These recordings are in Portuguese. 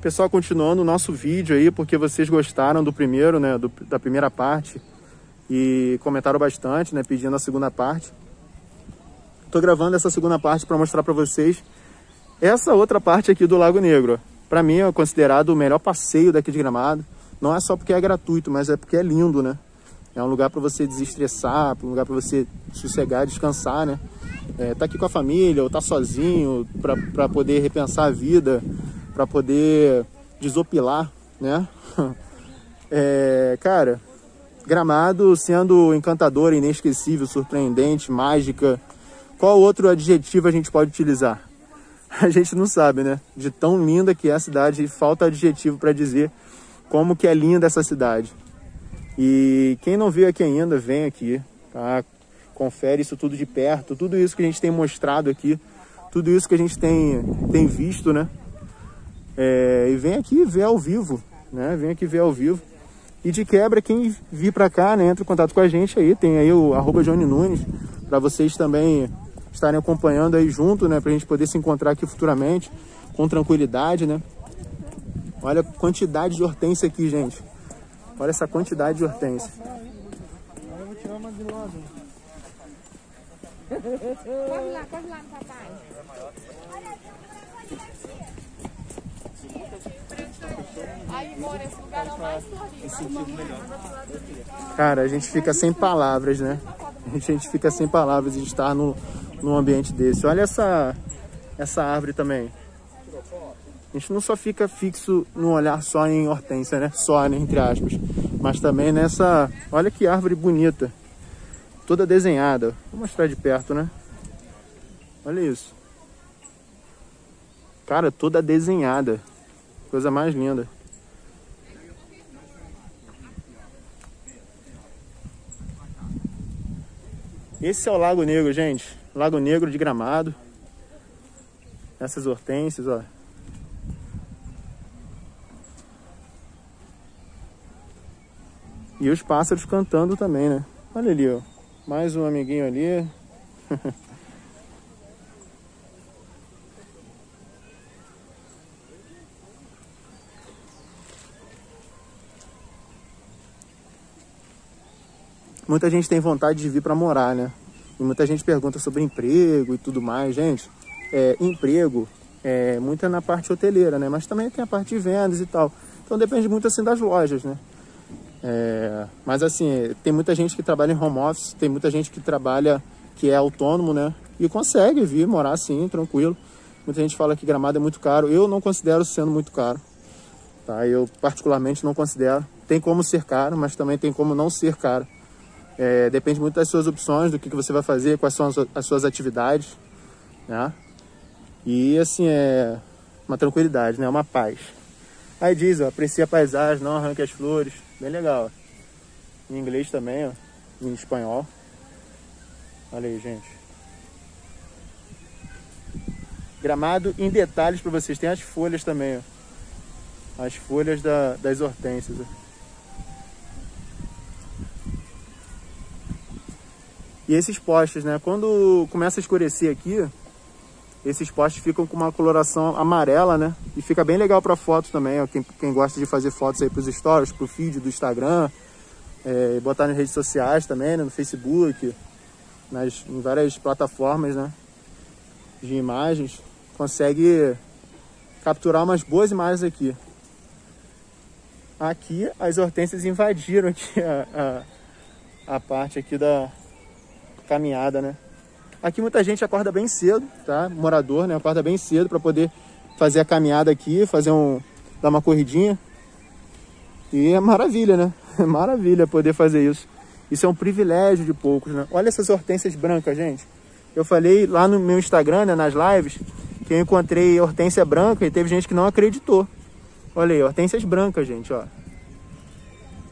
Pessoal, continuando o nosso vídeo aí, porque vocês gostaram do primeiro, né, do, da primeira parte e comentaram bastante, né, pedindo a segunda parte. Tô gravando essa segunda parte para mostrar para vocês essa outra parte aqui do Lago Negro. Para mim é considerado o melhor passeio daqui de Gramado. Não é só porque é gratuito, mas é porque é lindo, né? É um lugar para você desestressar, um lugar para você sossegar, descansar, né? É, tá aqui com a família ou tá sozinho para poder repensar a vida, para poder desopilar, né? É, cara, Gramado sendo encantadora, inesquecível, surpreendente, mágica. Qual outro adjetivo a gente pode utilizar? A gente não sabe, né? De tão linda que é a cidade, falta adjetivo para dizer como que é linda essa cidade. E quem não veio aqui ainda, vem aqui, tá? Confere isso tudo de perto, tudo isso que a gente tem mostrado aqui, tudo isso que a gente tem, tem visto, né? É, e vem aqui ver ao vivo, né? Vem aqui ver ao vivo. E de quebra, quem vir para cá, né, entra em contato com a gente aí, tem aí o arroba Johnny Nunes, para vocês também estarem acompanhando aí junto, né, pra gente poder se encontrar aqui futuramente, com tranquilidade, né. Olha a quantidade de hortência aqui, gente. Olha essa quantidade de papai. Aí, lugar é mais Cara, a gente fica sem palavras, né? A gente fica sem palavras de estar no, num ambiente desse. Olha essa, essa árvore também. A gente não só fica fixo no olhar só em hortência, né? Só, né? entre aspas. Mas também nessa... Olha que árvore bonita. Toda desenhada. Vou mostrar de perto, né? Olha isso. Cara, toda desenhada. Coisa mais linda. Esse é o Lago Negro, gente. Lago Negro de Gramado. Essas hortênsias, ó. E os pássaros cantando também, né? Olha ali, ó. Mais um amiguinho ali. Muita gente tem vontade de vir para morar, né? E muita gente pergunta sobre emprego e tudo mais. Gente, é, emprego é muito na parte hoteleira, né? Mas também tem a parte de vendas e tal. Então depende muito assim das lojas, né? É, mas assim, tem muita gente que trabalha em home office, tem muita gente que trabalha, que é autônomo, né? E consegue vir morar assim, tranquilo. Muita gente fala que Gramado é muito caro. Eu não considero sendo muito caro. Tá? Eu particularmente não considero. Tem como ser caro, mas também tem como não ser caro. É, depende muito das suas opções, do que, que você vai fazer, quais são as, as suas atividades, né? E assim, é uma tranquilidade, né? Uma paz. Aí diz, ó, aprecia a paisagem, não arranque as flores. Bem legal, ó. Em inglês também, ó. Em espanhol. Olha aí, gente. Gramado em detalhes para vocês. Tem as folhas também, ó. As folhas da, das hortênsias, ó. E esses postes, né? Quando começa a escurecer aqui, esses postes ficam com uma coloração amarela, né? E fica bem legal para foto também, ó. Quem, quem, gosta de fazer fotos aí pros stories, pro feed do Instagram, é, botar nas redes sociais também, né? No Facebook, nas, em várias plataformas, né? De imagens, consegue capturar umas boas imagens aqui. Aqui as hortênsias invadiram aqui a, a, a parte aqui da, caminhada, né? Aqui muita gente acorda bem cedo, tá? Morador, né? Acorda bem cedo para poder fazer a caminhada aqui, fazer um dar uma corridinha. E é maravilha, né? É maravilha poder fazer isso. Isso é um privilégio de poucos, né? Olha essas hortênsias brancas, gente. Eu falei lá no meu Instagram, né, nas lives, que eu encontrei hortênsia branca e teve gente que não acreditou. Olha aí, hortênsias brancas, gente, ó.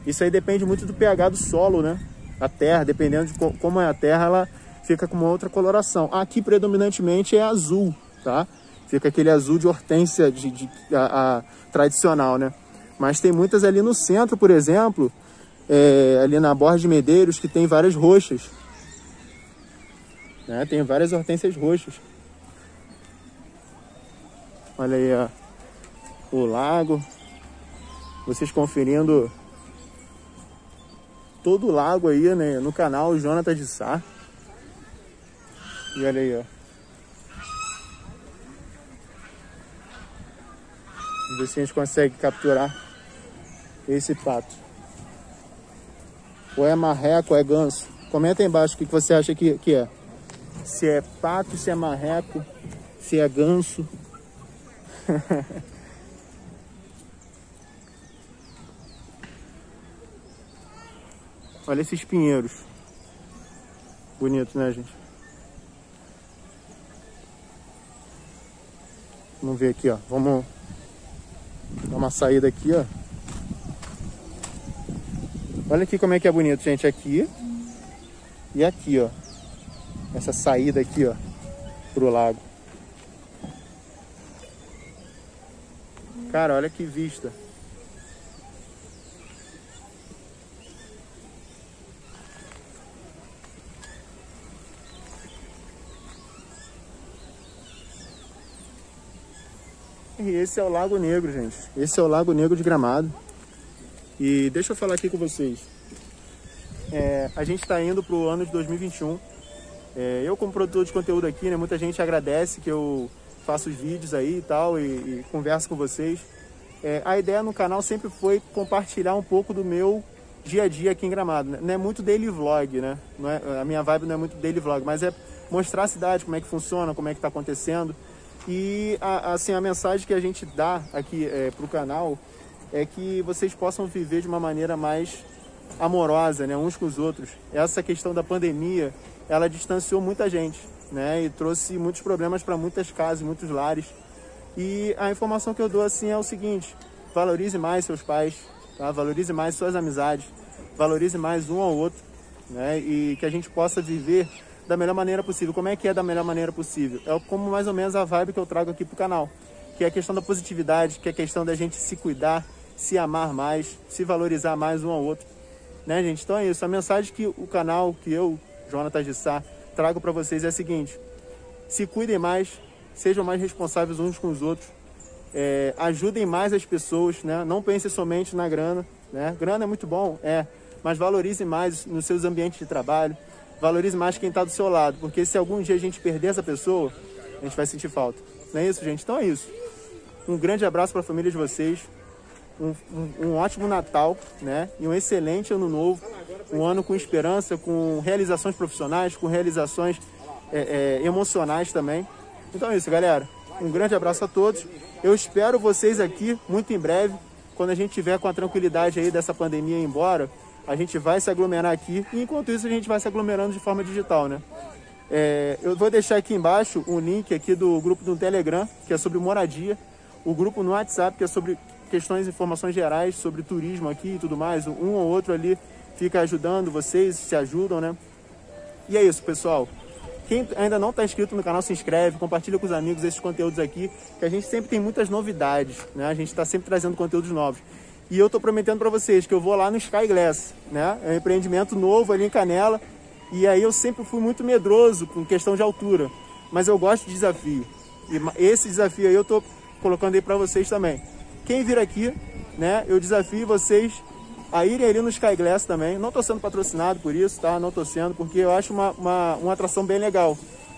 Isso aí depende muito do pH do solo, né? A terra, dependendo de como é a terra, ela fica com uma outra coloração. Aqui predominantemente é azul, tá? Fica aquele azul de hortênsia de, de a, a, tradicional, né? Mas tem muitas ali no centro, por exemplo, é, ali na Borda de Medeiros, que tem várias roxas. Né? Tem várias hortênsias roxas. Olha aí, ó. o lago. Vocês conferindo todo o lago aí, né? No canal Jonathan de Sá. E olha aí, ó. Vamos ver se a gente consegue capturar esse pato. Ou é marreco ou é ganso. Comenta aí embaixo o que você acha que, que é. Se é pato, se é marreco, se é ganso. Olha esses pinheiros. Bonito, né, gente? Vamos ver aqui, ó. Vamos dar uma saída aqui, ó. Olha aqui como é que é bonito, gente. Aqui e aqui, ó. Essa saída aqui, ó, pro lago. Cara, olha que vista. Esse é o Lago Negro, gente. Esse é o Lago Negro de Gramado. E deixa eu falar aqui com vocês. É, a gente está indo para o ano de 2021. É, eu, como produtor de conteúdo aqui, né, muita gente agradece que eu faço os vídeos aí e tal, e, e converso com vocês. É, a ideia no canal sempre foi compartilhar um pouco do meu dia a dia aqui em Gramado. Né? Não é muito daily vlog, né? Não é, a minha vibe não é muito daily vlog, mas é mostrar a cidade, como é que funciona, como é que está acontecendo. E a, assim, a mensagem que a gente dá aqui é, para o canal é que vocês possam viver de uma maneira mais amorosa, né, uns com os outros. Essa questão da pandemia, ela distanciou muita gente, né, e trouxe muitos problemas para muitas casas, muitos lares. E a informação que eu dou assim é o seguinte: valorize mais seus pais, tá? Valorize mais suas amizades, valorize mais um ao outro, né, e que a gente possa viver da melhor maneira possível. Como é que é da melhor maneira possível? É como mais ou menos a vibe que eu trago aqui pro canal, que é a questão da positividade, que é a questão da gente se cuidar, se amar mais, se valorizar mais um ao outro. Né, gente? Então é isso. A mensagem que o canal, que eu, Jonathan de Sá, trago para vocês é a seguinte: se cuidem mais, sejam mais responsáveis uns com os outros, é, ajudem mais as pessoas, né? Não pensem somente na grana, né? Grana é muito bom, é, mas valorize mais nos seus ambientes de trabalho, valorize mais quem está do seu lado, porque se algum dia a gente perder essa pessoa, a gente vai sentir falta. Não é isso, gente? Então é isso. Um grande abraço para a família de vocês um, um, um, ótimo Natal, né? E um excelente ano novo, um ano com esperança, com realizações profissionais, com realizações é, é, emocionais também. Então é isso, galera. Um grande abraço a todos. Eu espero vocês aqui muito em breve, quando a gente tiver com a tranquilidade aí dessa pandemia embora, a gente vai se aglomerar aqui e enquanto isso a gente vai se aglomerando de forma digital, né? É, eu vou deixar aqui embaixo um link aqui do grupo do Telegram, que é sobre moradia, o grupo no WhatsApp, que é sobre questões, informações gerais sobre turismo aqui e tudo mais. Um ou outro ali fica ajudando vocês, se ajudam, né? E é isso, pessoal. Quem ainda não está inscrito no canal, se inscreve, compartilha com os amigos esses conteúdos aqui, que a gente sempre tem muitas novidades, né? A gente está sempre trazendo conteúdos novos. E eu estou prometendo para vocês que eu vou lá no Sky Glass, né? É um empreendimento novo ali em Canela. E aí eu sempre fui muito medroso com questão de altura, mas eu gosto de desafio. E esse desafio aí eu estou colocando aí para vocês também. Quem vir aqui, né, eu desafio vocês a irem ali no Sky Glass também. Não estou sendo patrocinado por isso, tá? Não estou sendo, porque eu acho uma, uma, uma atração bem legal.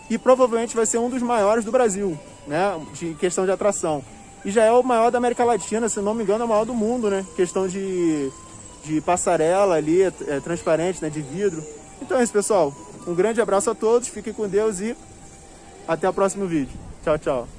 E provavelmente vai ser um dos maiores do Brasil, né? De questão de atração. E já é o maior da América Latina, se não me engano, é o maior do mundo, né? Questão de, de passarela ali, é, é, transparente, né? De vidro. Então é isso, pessoal. Um grande abraço a todos, fiquem com Deus e até o próximo vídeo. Tchau, tchau.